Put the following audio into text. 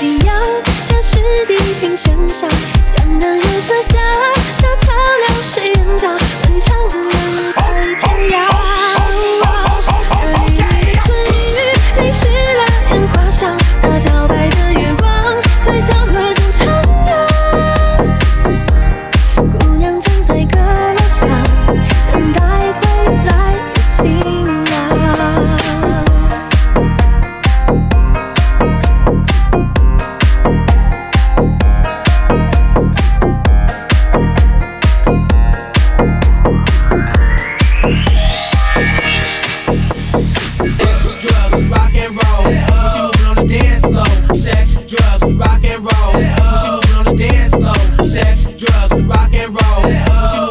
夕阳消失地平线上，江南月色下，小桥流水人家。rock and roll. She